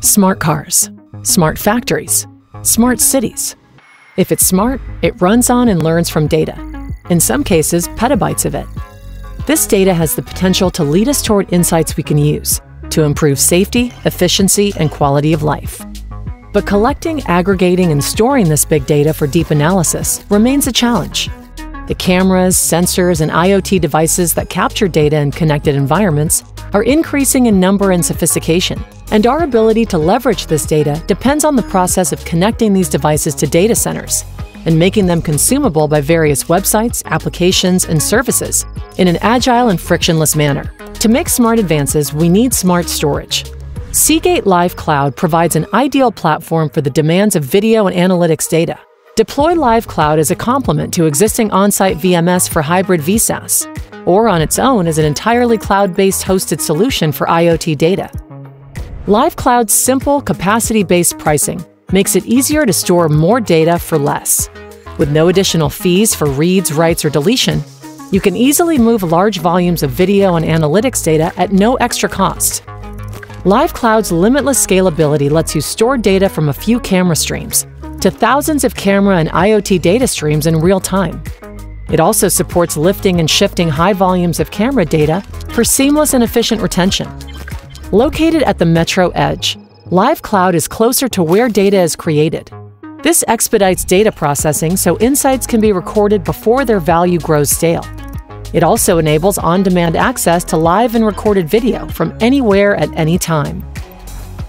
Smart cars, smart factories, smart cities. If it's smart, it runs on and learns from data, in some cases, petabytes of it. This data has the potential to lead us toward insights we can use to improve safety, efficiency, and quality of life. But collecting, aggregating, and storing this big data for deep analysis remains a challenge. The cameras, sensors, and IoT devices that capture data in connected environments are increasing in number and sophistication, and our ability to leverage this data depends on the process of connecting these devices to data centers and making them consumable by various websites, applications, and services in an agile and frictionless manner. To make smart advances, we need smart storage. Seagate Lyve Cloud provides an ideal platform for the demands of video and analytics data. Deploy Lyve Cloud as a complement to existing on site VMS for hybrid vSaaS, or on its own as an entirely cloud based hosted solution for IoT data. Lyve Cloud's simple, capacity based pricing makes it easier to store more data for less. With no additional fees for reads, writes, or deletion, you can easily move large volumes of video and analytics data at no extra cost. Lyve Cloud's limitless scalability lets you store data from a few camera streams to thousands of camera and IoT data streams in real time. It also supports lifting and shifting high volumes of camera data for seamless and efficient retention. Located at the Metro Edge, Lyve Cloud is closer to where data is created. This expedites data processing so insights can be recorded before their value grows stale. It also enables on demand access to live and recorded video from anywhere at any time.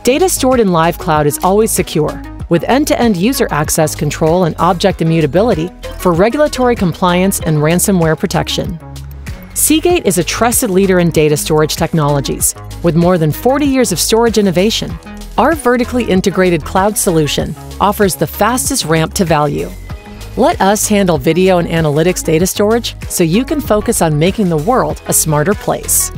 Data stored in Lyve Cloud is always secure with end-to-end user access control and object immutability for regulatory compliance and ransomware protection. Seagate is a trusted leader in data storage technologies. With more than 40 years of storage innovation, our vertically integrated cloud solution offers the fastest ramp to value. Let us handle video and analytics data storage so you can focus on making the world a smarter place.